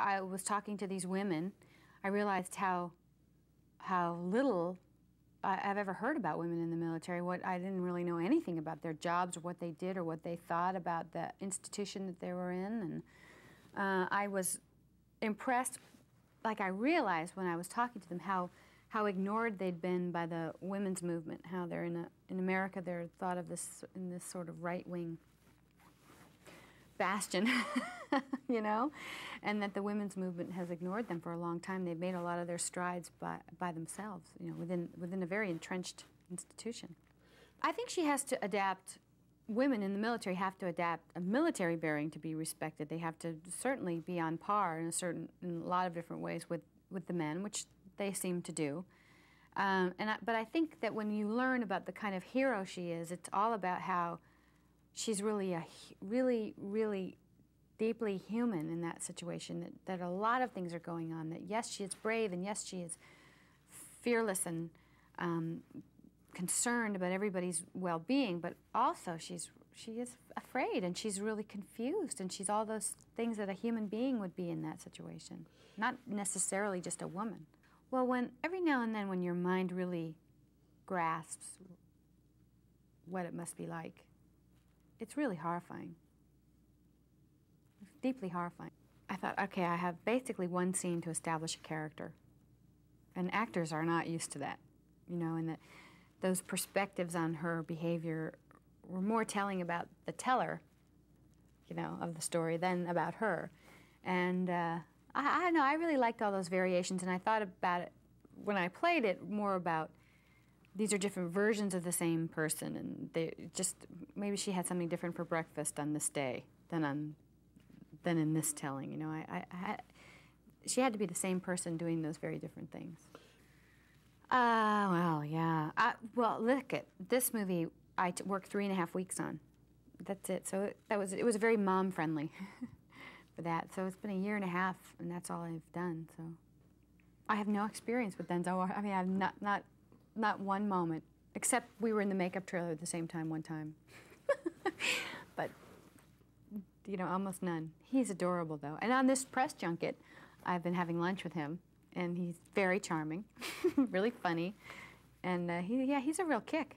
I was talking to these women, I realized how how little I've ever heard about women in the military. What I didn't really know anything about their jobs or what they did or what they thought about the institution that they were in, and uh, I was impressed. Like I realized when I was talking to them how how ignored they'd been by the women's movement. How they're in a, in America they're thought of this in this sort of right wing bastion, you know, and that the women's movement has ignored them for a long time. They've made a lot of their strides by, by themselves, you know, within, within a very entrenched institution. I think she has to adapt, women in the military have to adapt a military bearing to be respected. They have to certainly be on par in a certain, in a lot of different ways with, with the men, which they seem to do. Um, and I, but I think that when you learn about the kind of hero she is, it's all about how she's really a really really deeply human in that situation that, that a lot of things are going on that yes she is brave and yes she is fearless and um, concerned about everybody's well-being but also she's she is afraid and she's really confused and she's all those things that a human being would be in that situation not necessarily just a woman. Well when every now and then when your mind really grasps what it must be like it's really horrifying. It's deeply horrifying. I thought, okay, I have basically one scene to establish a character. And actors are not used to that, you know, and that those perspectives on her behavior were more telling about the teller, you know, of the story than about her. And uh, I, I know, I really liked all those variations, and I thought about it when I played it more about these are different versions of the same person, and they just maybe she had something different for breakfast on this day than on than in this telling. You know, I, I, I she had to be the same person doing those very different things. Uh, well, yeah. I, well, look at this movie. I worked three and a half weeks on. That's it. So it, that was it was very mom friendly for that. So it's been a year and a half, and that's all I've done. So I have no experience with Denzel. I mean, I've not not not one moment, except we were in the makeup trailer at the same time one time. but, you know, almost none. He's adorable, though. And on this press junket, I've been having lunch with him, and he's very charming, really funny. And uh, he, yeah, he's a real kick.